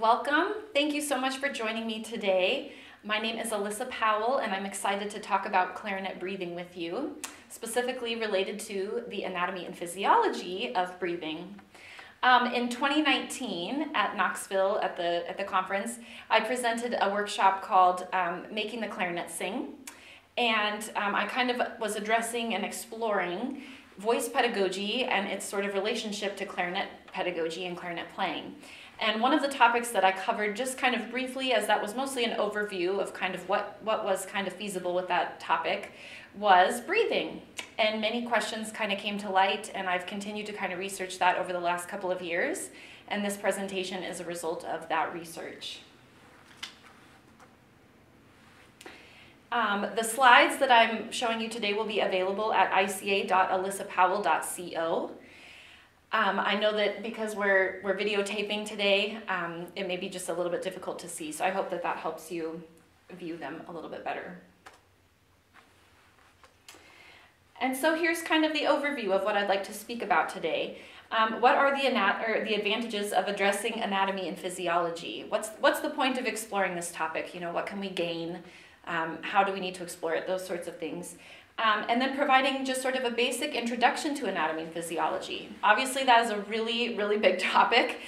Welcome. Thank you so much for joining me today. My name is Alyssa Powell, and I'm excited to talk about clarinet breathing with you, specifically related to the anatomy and physiology of breathing. Um, in 2019 at Knoxville at the, at the conference, I presented a workshop called um, Making the Clarinet Sing. And um, I kind of was addressing and exploring voice pedagogy and its sort of relationship to clarinet pedagogy and clarinet playing. And one of the topics that I covered just kind of briefly, as that was mostly an overview of kind of what, what was kind of feasible with that topic, was breathing. And many questions kind of came to light, and I've continued to kind of research that over the last couple of years. And this presentation is a result of that research. Um, the slides that I'm showing you today will be available at ica.alyssapowell.co. Um, I know that because we're, we're videotaping today, um, it may be just a little bit difficult to see, so I hope that that helps you view them a little bit better. And so here's kind of the overview of what I'd like to speak about today. Um, what are the, the advantages of addressing anatomy and physiology? What's, what's the point of exploring this topic? You know, what can we gain? Um, how do we need to explore it? Those sorts of things. Um, and then providing just sort of a basic introduction to anatomy and physiology. Obviously, that is a really, really big topic,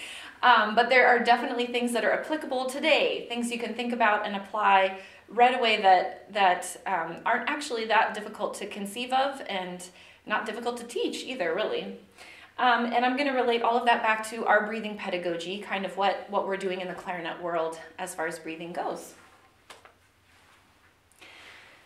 um, but there are definitely things that are applicable today, things you can think about and apply right away that, that um, aren't actually that difficult to conceive of and not difficult to teach either, really. Um, and I'm going to relate all of that back to our breathing pedagogy, kind of what, what we're doing in the clarinet world as far as breathing goes.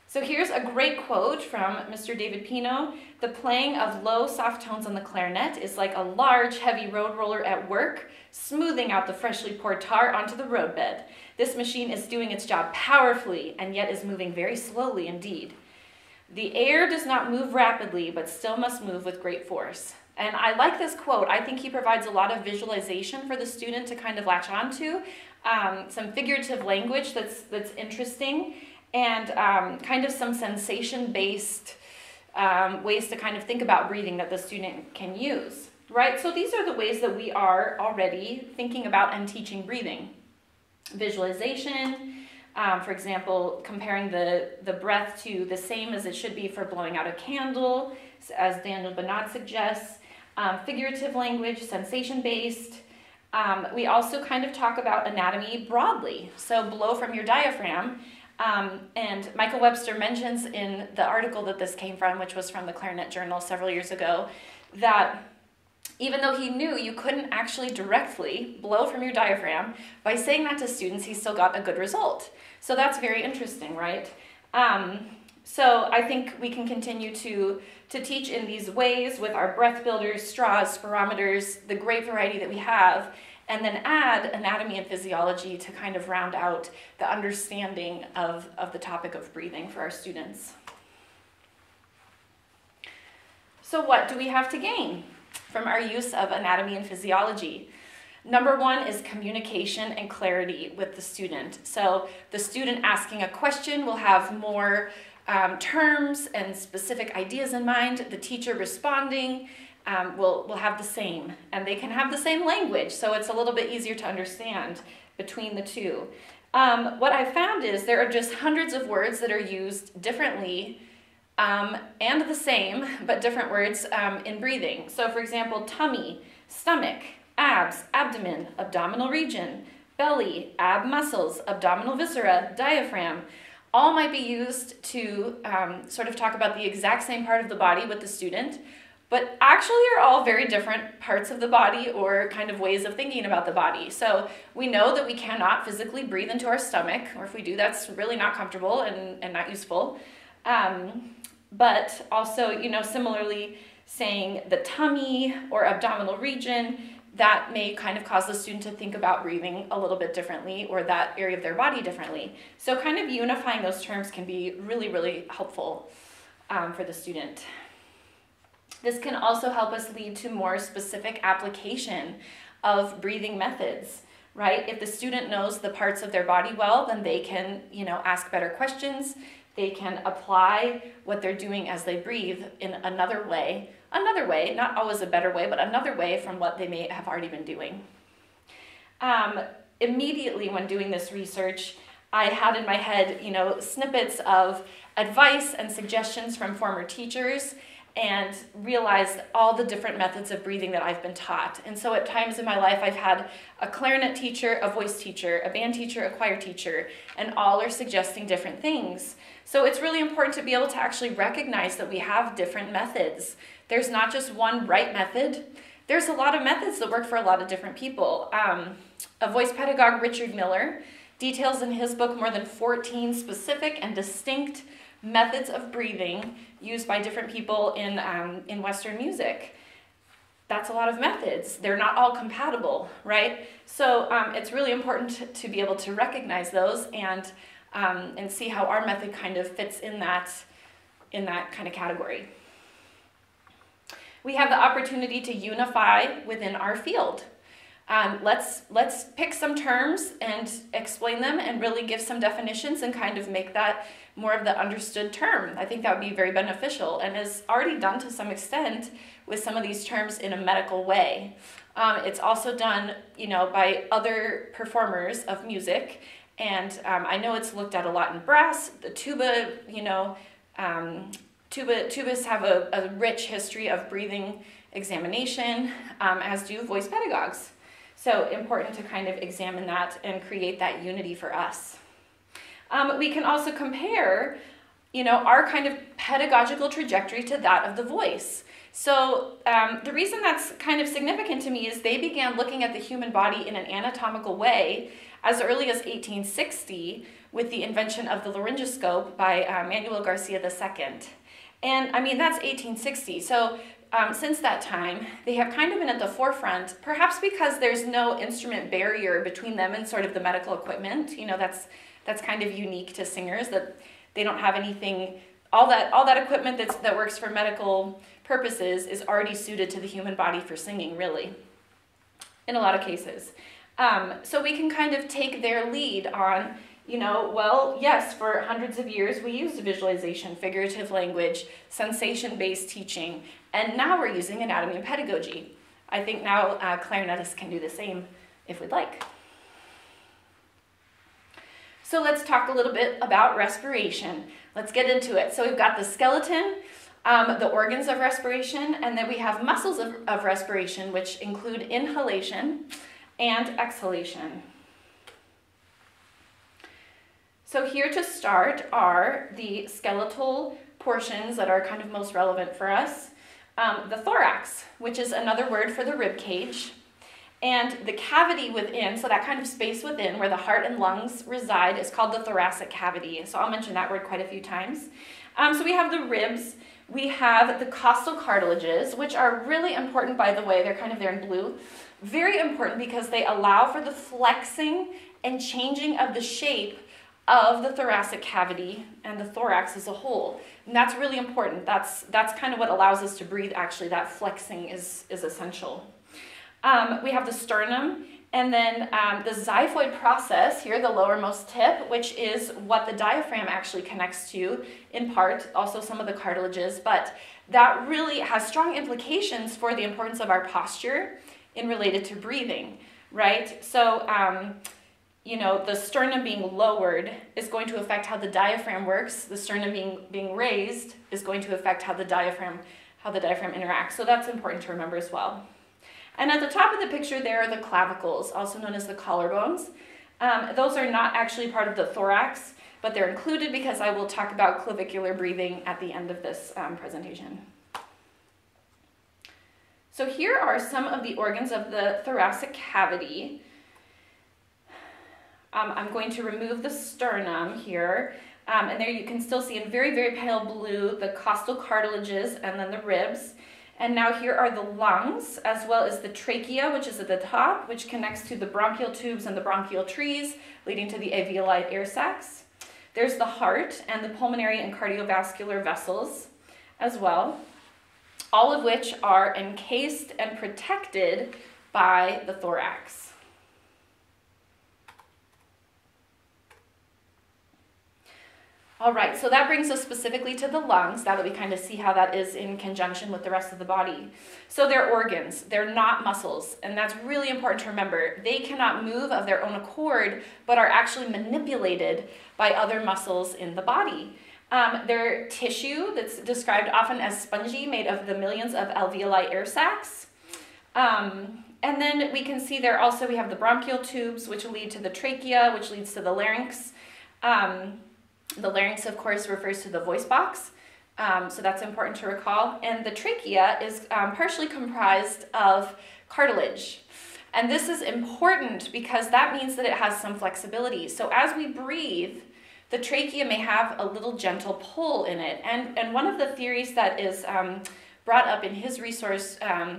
So here's a great quote from Mr. David Pino. The playing of low, soft tones on the clarinet is like a large, heavy road roller at work, smoothing out the freshly poured tar onto the roadbed. This machine is doing its job powerfully and yet is moving very slowly indeed. The air does not move rapidly, but still must move with great force. And I like this quote. I think he provides a lot of visualization for the student to kind of latch onto, um, some figurative language that's, that's interesting and um, kind of some sensation-based um, ways to kind of think about breathing that the student can use, right? So these are the ways that we are already thinking about and teaching breathing. Visualization, um, for example, comparing the, the breath to the same as it should be for blowing out a candle, as Daniel Bonade suggests. Um, figurative language, sensation-based. Um, we also kind of talk about anatomy broadly. So blow from your diaphragm um, and Michael Webster mentions in the article that this came from, which was from the Clarinet Journal several years ago, that even though he knew you couldn't actually directly blow from your diaphragm, by saying that to students, he still got a good result. So that's very interesting, right? Um, so I think we can continue to, to teach in these ways with our breath builders, straws, spirometers, the great variety that we have, and then add anatomy and physiology to kind of round out the understanding of, of the topic of breathing for our students. So what do we have to gain from our use of anatomy and physiology? Number one is communication and clarity with the student. So the student asking a question will have more um, terms and specific ideas in mind. The teacher responding um, will, will have the same, and they can have the same language, so it's a little bit easier to understand between the two. Um, what I found is there are just hundreds of words that are used differently um, and the same, but different words um, in breathing. So for example, tummy, stomach, abs, abdomen, abdominal region, belly, ab muscles, abdominal viscera, diaphragm, all might be used to um, sort of talk about the exact same part of the body with the student, but actually are all very different parts of the body or kind of ways of thinking about the body. So we know that we cannot physically breathe into our stomach, or if we do, that's really not comfortable and, and not useful. Um, but also, you know, similarly, saying the tummy or abdominal region, that may kind of cause the student to think about breathing a little bit differently or that area of their body differently. So kind of unifying those terms can be really, really helpful um, for the student. This can also help us lead to more specific application of breathing methods, right? If the student knows the parts of their body well, then they can, you know, ask better questions. They can apply what they're doing as they breathe in another way, another way, not always a better way, but another way from what they may have already been doing. Um, immediately when doing this research, I had in my head, you know, snippets of advice and suggestions from former teachers and realized all the different methods of breathing that I've been taught. And so at times in my life, I've had a clarinet teacher, a voice teacher, a band teacher, a choir teacher, and all are suggesting different things. So it's really important to be able to actually recognize that we have different methods. There's not just one right method. There's a lot of methods that work for a lot of different people. Um, a voice pedagogue, Richard Miller, details in his book more than 14 specific and distinct methods of breathing used by different people in, um, in Western music. That's a lot of methods. They're not all compatible, right? So um, it's really important to, be able to recognize those and, um, and see how our method kind of fits in that, in that kind of category. We have the opportunity to unify within our field. Um, let's let's pick some terms and explain them and really give some definitions and kind of make that more of the understood term. I think that would be very beneficial and is already done to some extent with some of these terms in a medical way. Um, it's also done, you know, by other performers of music, and um, I know it's looked at a lot in brass. The tuba, you know, um, tuba tubas have a, a, rich history of breathing examination, um, as do voice pedagogues. So important to kind of examine that and create that unity for us. Um, we can also compare, you know, our kind of pedagogical trajectory to that of the voice. So um, the reason that's kind of significant to me is they began looking at the human body in an anatomical way as early as 1860 with the invention of the laryngoscope by uh, Manuel Garcia II. And I mean, that's 1860. So um, since that time, they have kind of been at the forefront, perhaps because there's no instrument barrier between them and sort of the medical equipment. You know, that's that's kind of unique to singers that they don't have anything. All that all that equipment that's, that works for medical purposes is already suited to the human body for singing, really, in a lot of cases. Um, so we can kind of take their lead on you know, well, yes, for hundreds of years we used visualization, figurative language, sensation based teaching, and now we're using anatomy and pedagogy. I think now uh, clarinetists can do the same if we'd like. So let's talk a little bit about respiration. Let's get into it. So we've got the skeleton, um, the organs of respiration, and then we have muscles of, of respiration, which include inhalation and exhalation. So here to start are the skeletal portions that are kind of most relevant for us. Um, the thorax, which is another word for the rib cage, and the cavity within, so that kind of space within where the heart and lungs reside, is called the thoracic cavity. So I'll mention that word quite a few times. Um, so we have the ribs, we have the costal cartilages, which are really important, by the way. They're kind of there in blue. Very important because they allow for the flexing and changing of the shape of the thoracic cavity and the thorax as a whole. And that's really important. That's, that's kind of what allows us to breathe, actually. That flexing is, is essential. Um, we have the sternum, and then um, the xiphoid process here, the lowermost tip, which is what the diaphragm actually connects to, in part, also some of the cartilages, but that really has strong implications for the importance of our posture in related to breathing, right? So, um, you know, the sternum being lowered is going to affect how the diaphragm works. The sternum being, being raised is going to affect how the diaphragm how the diaphragm interacts. So that's important to remember as well. And at the top of the picture there are the clavicles, also known as the collarbones. Um, those are not actually part of the thorax, but they're included because I will talk about clavicular breathing at the end of this um, presentation. So here are some of the organs of the thoracic cavity. Um, I'm going to remove the sternum here. Um, and there you can still see in very, very pale blue the costal cartilages and then the ribs. And now here are the lungs, as well as the trachea, which is at the top, which connects to the bronchial tubes and the bronchial trees, leading to the alveoli air sacs. There's the heart and the pulmonary and cardiovascular vessels as well, all of which are encased and protected by the thorax. All right, so that brings us specifically to the lungs, now that we kind of see how that is in conjunction with the rest of the body. So they're organs, they're not muscles, and that's really important to remember. They cannot move of their own accord, but are actually manipulated by other muscles in the body. Um, they're tissue that's described often as spongy, made of the millions of alveoli air sacs. Um, and then we can see there also we have the bronchial tubes, which lead to the trachea, which leads to the larynx. Um, the larynx, of course, refers to the voice box, um, so that's important to recall. And the trachea is um, partially comprised of cartilage. And this is important because that means that it has some flexibility. So as we breathe, the trachea may have a little gentle pull in it. And, and one of the theories that is um, brought up in his resource, um,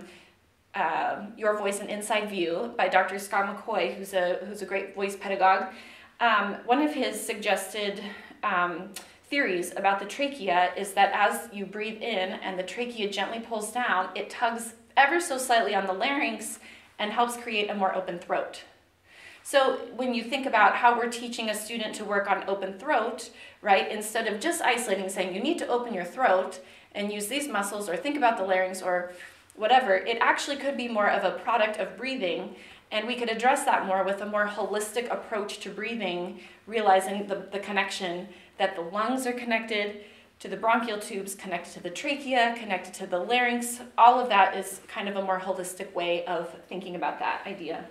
uh, Your Voice An Inside View, by Dr. Scott McCoy, who's a, who's a great voice pedagogue, um, one of his suggested um, theories about the trachea is that as you breathe in and the trachea gently pulls down, it tugs ever so slightly on the larynx and helps create a more open throat. So when you think about how we're teaching a student to work on open throat, right, instead of just isolating, saying you need to open your throat and use these muscles or think about the larynx or whatever, it actually could be more of a product of breathing and we could address that more with a more holistic approach to breathing, realizing the, the connection that the lungs are connected to the bronchial tubes, connected to the trachea, connected to the larynx. All of that is kind of a more holistic way of thinking about that idea.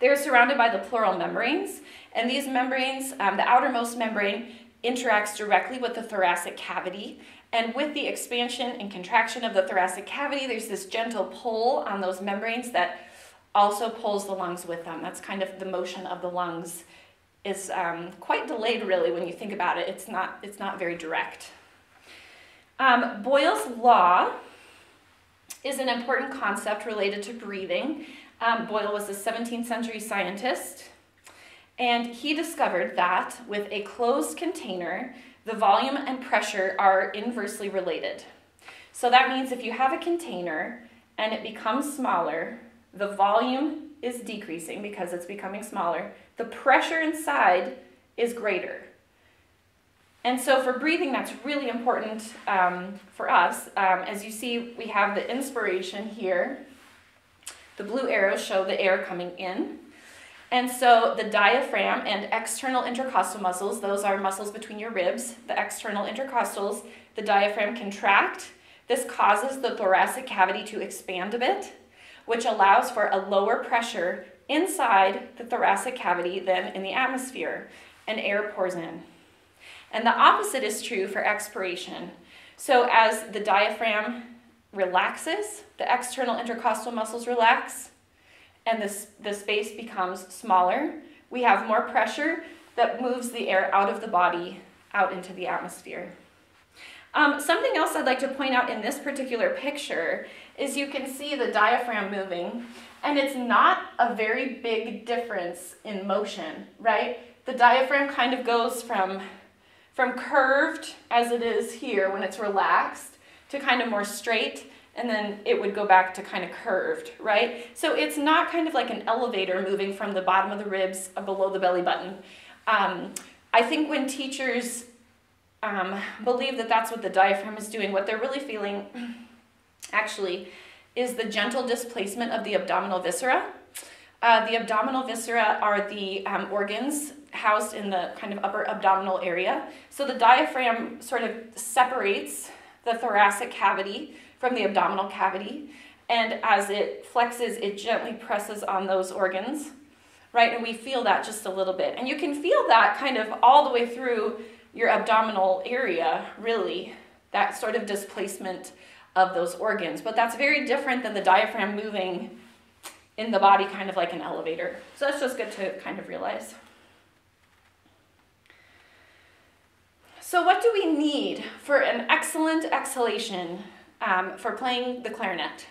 They're surrounded by the pleural membranes, and these membranes, um, the outermost membrane, interacts directly with the thoracic cavity. And with the expansion and contraction of the thoracic cavity, there's this gentle pull on those membranes that also pulls the lungs with them. That's kind of the motion of the lungs is um, quite delayed really when you think about it. It's not, it's not very direct. Um, Boyle's law is an important concept related to breathing. Um, Boyle was a 17th century scientist and he discovered that with a closed container, the volume and pressure are inversely related. So that means if you have a container and it becomes smaller, the volume is decreasing because it's becoming smaller. The pressure inside is greater. And so for breathing, that's really important um, for us. Um, as you see, we have the inspiration here. The blue arrows show the air coming in. And so the diaphragm and external intercostal muscles, those are muscles between your ribs, the external intercostals, the diaphragm contract. This causes the thoracic cavity to expand a bit which allows for a lower pressure inside the thoracic cavity than in the atmosphere, and air pours in. And the opposite is true for expiration. So as the diaphragm relaxes, the external intercostal muscles relax, and the, the space becomes smaller, we have more pressure that moves the air out of the body out into the atmosphere. Um, something else I'd like to point out in this particular picture is you can see the diaphragm moving, and it's not a very big difference in motion, right? The diaphragm kind of goes from, from curved, as it is here when it's relaxed, to kind of more straight, and then it would go back to kind of curved, right? So it's not kind of like an elevator moving from the bottom of the ribs below the belly button. Um, I think when teachers um, believe that that's what the diaphragm is doing. What they're really feeling, actually, is the gentle displacement of the abdominal viscera. Uh, the abdominal viscera are the um, organs housed in the kind of upper abdominal area. So the diaphragm sort of separates the thoracic cavity from the abdominal cavity. And as it flexes, it gently presses on those organs, right? And we feel that just a little bit. And you can feel that kind of all the way through your abdominal area, really, that sort of displacement of those organs. But that's very different than the diaphragm moving in the body, kind of like an elevator. So that's just good to kind of realize. So, what do we need for an excellent exhalation um, for playing the clarinet?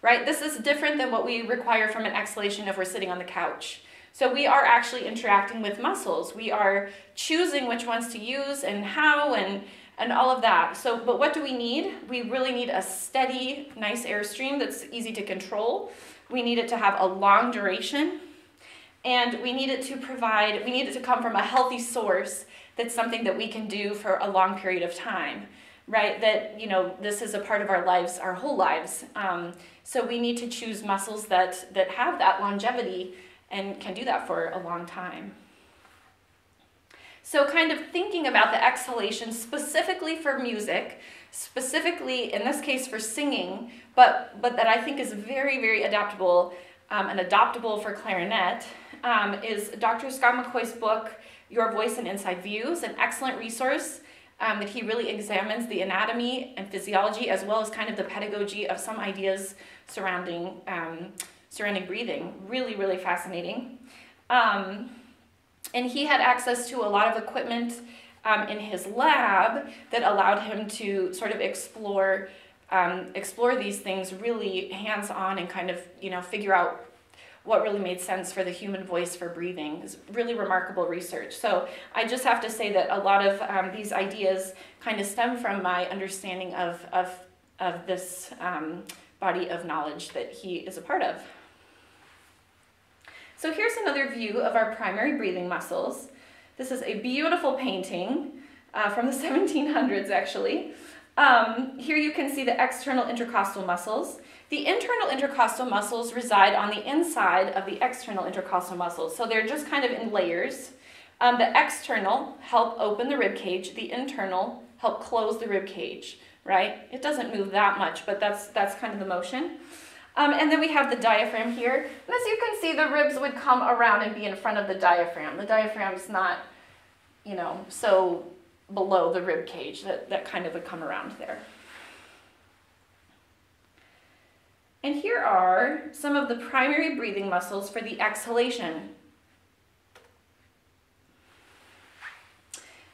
Right? This is different than what we require from an exhalation if we're sitting on the couch. So we are actually interacting with muscles. We are choosing which ones to use and how and and all of that. So, but what do we need? We really need a steady, nice airstream that's easy to control. We need it to have a long duration. And we need it to provide, we need it to come from a healthy source that's something that we can do for a long period of time, right? That, you know, this is a part of our lives, our whole lives. Um, so we need to choose muscles that, that have that longevity and can do that for a long time. So, kind of thinking about the exhalation specifically for music, specifically in this case for singing, but, but that I think is very, very adaptable um, and adoptable for clarinet, um, is Dr. Scott McCoy's book, Your Voice and Inside Views, an excellent resource um, that he really examines the anatomy and physiology as well as kind of the pedagogy of some ideas surrounding, um, surrounding breathing. Really, really fascinating. Um, and he had access to a lot of equipment um, in his lab that allowed him to sort of explore um, explore these things really hands on and kind of you know figure out what really made sense for the human voice for breathing. It's really remarkable research. So I just have to say that a lot of um, these ideas kind of stem from my understanding of, of, of this um, body of knowledge that he is a part of. So here's another view of our primary breathing muscles. This is a beautiful painting uh, from the 1700s, actually. Um, here you can see the external intercostal muscles. The internal intercostal muscles reside on the inside of the external intercostal muscles, so they're just kind of in layers. Um, the external help open the rib cage. The internal help close the rib cage. Right? It doesn't move that much, but that's that's kind of the motion. Um, and then we have the diaphragm here. And as you can see, the ribs would come around and be in front of the diaphragm. The diaphragm is not, you know, so below the rib cage that, that kind of would come around there. And here are some of the primary breathing muscles for the exhalation.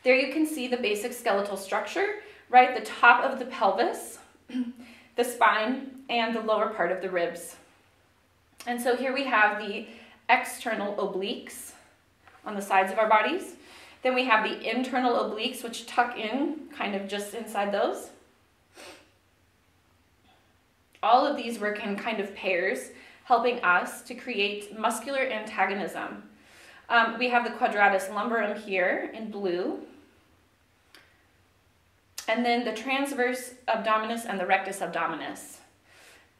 There you can see the basic skeletal structure, right? The top of the pelvis, the spine, and the lower part of the ribs. And so here we have the external obliques on the sides of our bodies. Then we have the internal obliques, which tuck in kind of just inside those. All of these work in kind of pairs, helping us to create muscular antagonism. Um, we have the quadratus lumborum here in blue, and then the transverse abdominis and the rectus abdominis.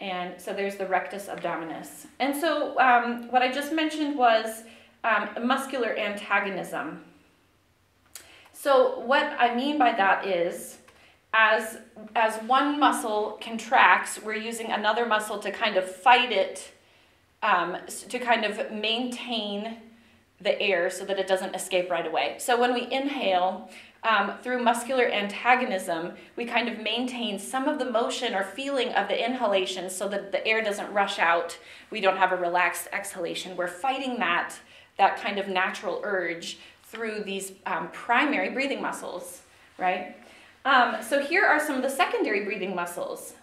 And so there's the rectus abdominis. And so um, what I just mentioned was um, muscular antagonism. So what I mean by that is as, as one muscle contracts, we're using another muscle to kind of fight it, um, to kind of maintain the air so that it doesn't escape right away. So when we inhale, um, through muscular antagonism, we kind of maintain some of the motion or feeling of the inhalation so that the air doesn't rush out. We don't have a relaxed exhalation. We're fighting that, that kind of natural urge through these um, primary breathing muscles, right? Um, so here are some of the secondary breathing muscles.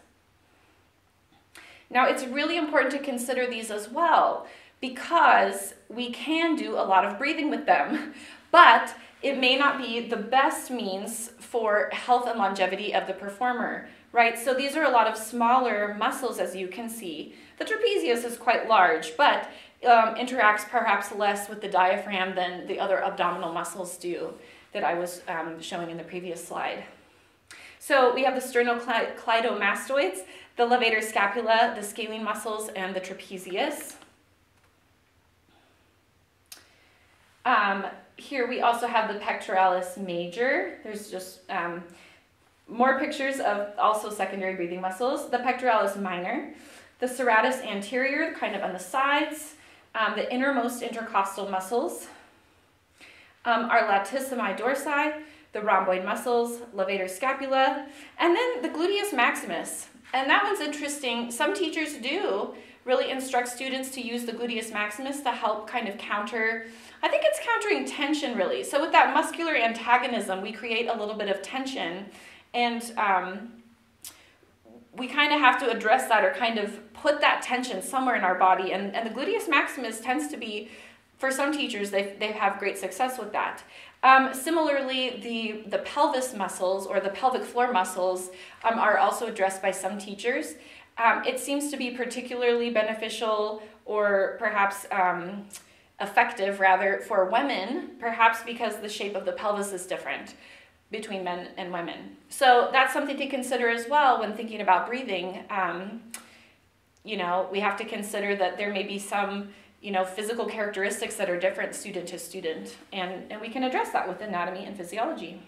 Now it's really important to consider these as well because we can do a lot of breathing with them, but it may not be the best means for health and longevity of the performer, right? So these are a lot of smaller muscles, as you can see. The trapezius is quite large, but um, interacts perhaps less with the diaphragm than the other abdominal muscles do that I was um, showing in the previous slide. So we have the sternocleidomastoids, the levator scapula, the scalene muscles, and the trapezius. Um, here we also have the pectoralis major. There's just um, more pictures of also secondary breathing muscles. The pectoralis minor, the serratus anterior, kind of on the sides, um, the innermost intercostal muscles, um, our latissimus dorsi, the rhomboid muscles, levator scapula, and then the gluteus maximus. And that one's interesting. Some teachers do really instruct students to use the gluteus maximus to help kind of counter I think it's countering tension really. So with that muscular antagonism, we create a little bit of tension and um, we kind of have to address that or kind of put that tension somewhere in our body. And, and the gluteus maximus tends to be, for some teachers, they, they have great success with that. Um, similarly, the, the pelvis muscles or the pelvic floor muscles um, are also addressed by some teachers. Um, it seems to be particularly beneficial or perhaps um, effective rather for women, perhaps because the shape of the pelvis is different between men and women. So that's something to consider as well when thinking about breathing. Um, you know, we have to consider that there may be some, you know, physical characteristics that are different student to student, and, and we can address that with anatomy and physiology.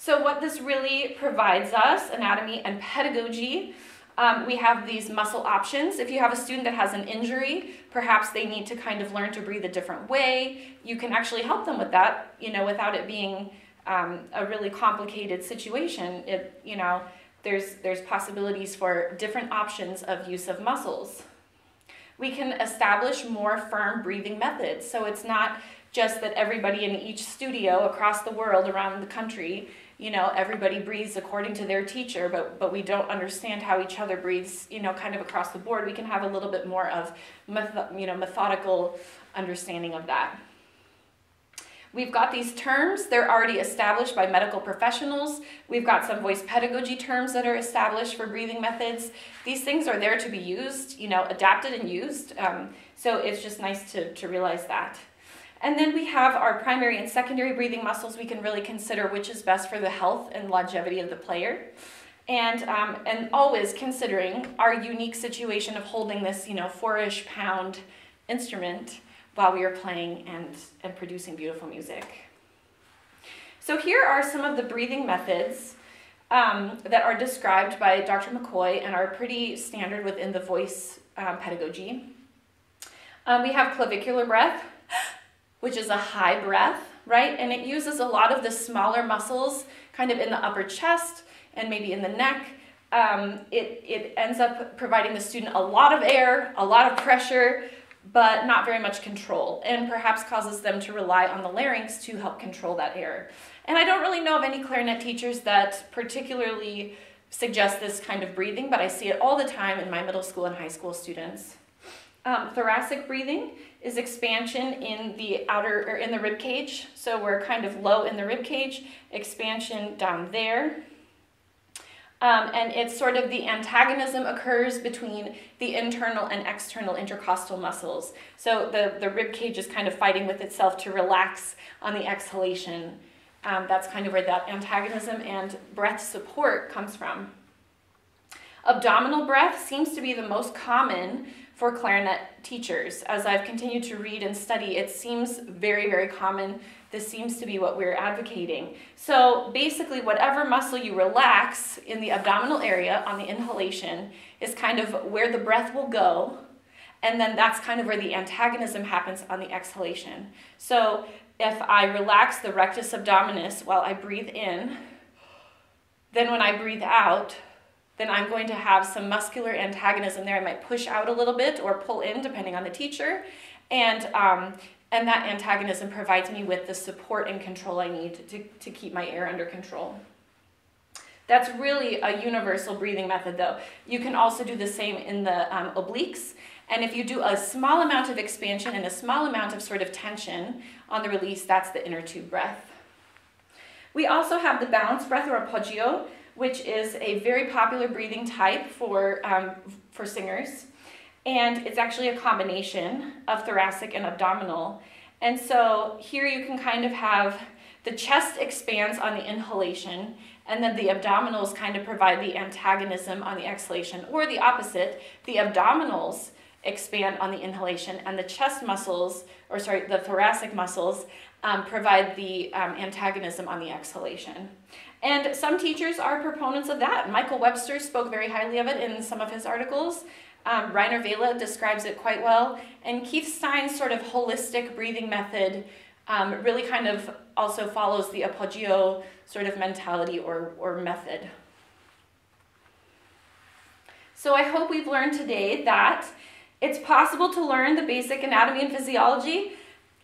So what this really provides us, anatomy and pedagogy, um, we have these muscle options. If you have a student that has an injury, perhaps they need to kind of learn to breathe a different way. You can actually help them with that, you know, without it being um, a really complicated situation. It, you know, there's, there's possibilities for different options of use of muscles. We can establish more firm breathing methods. So it's not just that everybody in each studio across the world around the country you know everybody breathes according to their teacher but but we don't understand how each other breathes you know kind of across the board we can have a little bit more of you know methodical understanding of that We've got these terms, they're already established by medical professionals. We've got some voice pedagogy terms that are established for breathing methods. These things are there to be used, you know, adapted and used. Um, so it's just nice to, to realize that. And then we have our primary and secondary breathing muscles. We can really consider which is best for the health and longevity of the player. And, um, and always considering our unique situation of holding this, you know, four-ish pound instrument while we are playing and, and producing beautiful music. So here are some of the breathing methods um, that are described by Dr. McCoy and are pretty standard within the voice um, pedagogy. Um, we have clavicular breath, which is a high breath, right? And it uses a lot of the smaller muscles kind of in the upper chest and maybe in the neck. Um, it, it ends up providing the student a lot of air, a lot of pressure, but not very much control, and perhaps causes them to rely on the larynx to help control that air. And I don't really know of any clarinet teachers that particularly suggest this kind of breathing, but I see it all the time in my middle school and high school students. Um, thoracic breathing is expansion in the outer or in the rib cage. So we're kind of low in the rib cage, expansion down there. Um, and it's sort of the antagonism occurs between the internal and external intercostal muscles. So the, the rib cage is kind of fighting with itself to relax on the exhalation. Um, that's kind of where that antagonism and breath support comes from. Abdominal breath seems to be the most common for clarinet teachers. As I've continued to read and study, it seems very, very common. This seems to be what we're advocating. So basically, whatever muscle you relax in the abdominal area on the inhalation is kind of where the breath will go. And then that's kind of where the antagonism happens on the exhalation. So if I relax the rectus abdominis while I breathe in, then when I breathe out, then I'm going to have some muscular antagonism there. I might push out a little bit or pull in depending on the teacher. And, um, and that antagonism provides me with the support and control I need to, to keep my air under control. That's really a universal breathing method though. You can also do the same in the um, obliques. And if you do a small amount of expansion and a small amount of sort of tension on the release, that's the inner tube breath. We also have the balance breath or appoggio, which is a very popular breathing type for, um, for singers. And it's actually a combination of thoracic and abdominal. And so here you can kind of have the chest expands on the inhalation, and then the abdominals kind of provide the antagonism on the exhalation, or the opposite, the abdominals expand on the inhalation, and the chest muscles, or sorry, the thoracic muscles, um, provide the um, antagonism on the exhalation. And some teachers are proponents of that. Michael Webster spoke very highly of it in some of his articles. Um, Reiner Wehle describes it quite well. And Keith Stein's sort of holistic breathing method um, really kind of also follows the appoggio sort of mentality or, or method. So I hope we've learned today that it's possible to learn the basic anatomy and physiology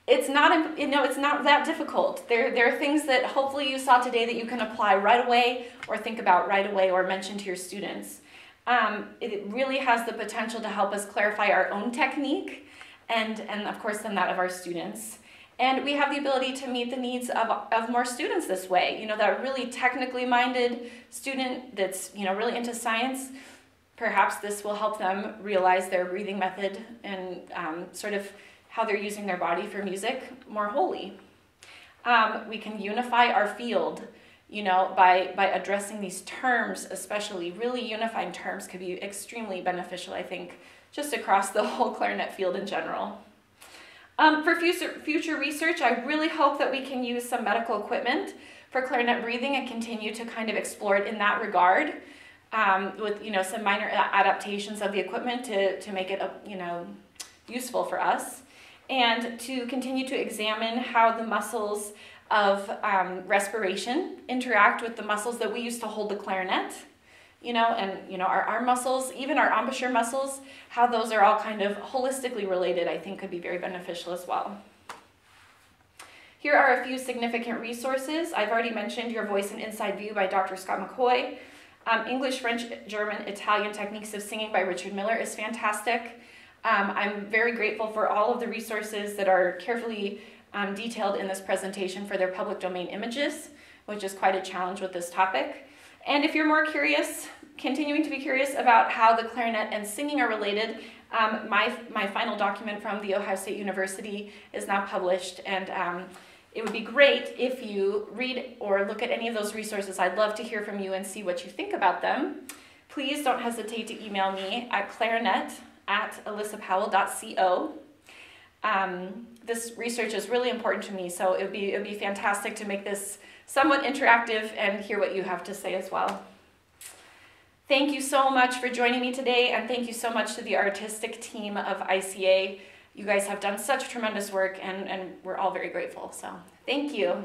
it's not you know it's not that difficult. There there are things that hopefully you saw today that you can apply right away or think about right away or mention to your students. Um, it really has the potential to help us clarify our own technique and and of course then that of our students. And we have the ability to meet the needs of, of more students this way. You know that really technically minded student that's you know really into science perhaps this will help them realize their breathing method and um, sort of how they're using their body for music more wholly. Um, we can unify our field, you know, by, by addressing these terms, especially really unifying terms could be extremely beneficial, I think, just across the whole clarinet field in general. Um, for future, future research, I really hope that we can use some medical equipment for clarinet breathing and continue to kind of explore it in that regard um, with, you know, some minor adaptations of the equipment to, to make it, uh, you know, useful for us. And to continue to examine how the muscles of um, respiration interact with the muscles that we use to hold the clarinet you know, and you know, our arm muscles, even our embouchure muscles, how those are all kind of holistically related, I think could be very beneficial as well. Here are a few significant resources. I've already mentioned Your Voice An Inside View by Dr. Scott McCoy. Um, English, French, German, Italian Techniques of Singing by Richard Miller is fantastic. Um, I'm very grateful for all of the resources that are carefully um, detailed in this presentation for their public domain images, which is quite a challenge with this topic. And if you're more curious, continuing to be curious about how the clarinet and singing are related, um, my, my final document from The Ohio State University is now published, and um, it would be great if you read or look at any of those resources. I'd love to hear from you and see what you think about them. Please don't hesitate to email me at clarinet at alyssapowell.co. Um, this research is really important to me, so it would be, it would be fantastic to make this somewhat interactive and hear what you have to say as well. Thank you so much for joining me today, and thank you so much to the artistic team of ICA. You guys have done such tremendous work, and, and we're all very grateful. So, thank you.